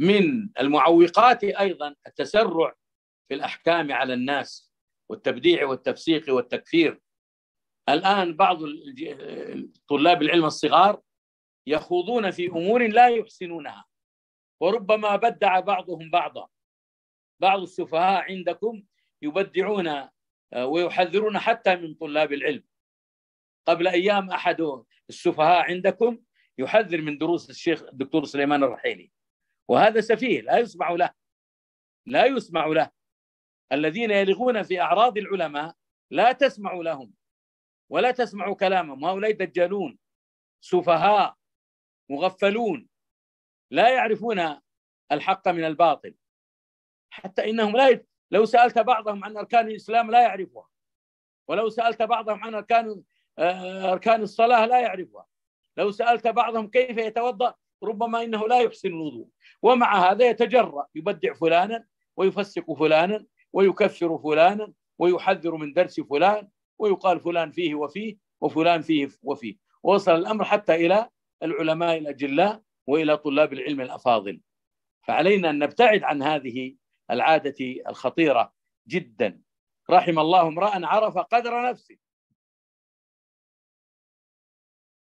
من المعوقات أيضا التسرع في الأحكام على الناس والتبديع والتفسيق والتكفير. الآن بعض طلاب العلم الصغار يخوضون في أمور لا يحسنونها وربما بدع بعضهم بعضا. بعض السفهاء عندكم يبدعون آه، ويحذرون حتى من طلاب العلم. قبل أيام أحد السفهاء عندكم يحذر من دروس الشيخ الدكتور سليمان الرحيلي. وهذا سفيه لا يسمع له. لا يسمع له. الذين يلغون في أعراض العلماء لا تسمع لهم ولا تسمع كلامهم. هؤلاء دجالون سفهاء مغفلون لا يعرفون الحق من الباطل. حتى إنهم لا ي... لو سألت بعضهم عن أركان الإسلام لا يعرفها. ولو سألت بعضهم عن أركان آه، أركان الصلاة لا يعرفها. لو سألت بعضهم كيف يتوضأ ربما إنه لا يحسن الوضوء. ومع هذا يتجرأ يبدع فلانا ويفسق فلانا ويكفر فلانا ويحذر من درس فلان ويقال فلان فيه وفيه وفلان فيه وفيه. وصل الأمر حتى إلى العلماء الاجلاء وإلى طلاب العلم الأفاضل. فعلينا أن نبتعد عن هذه العادة الخطيرة جدا. رحم الله امرأ عرف قدر نفسه.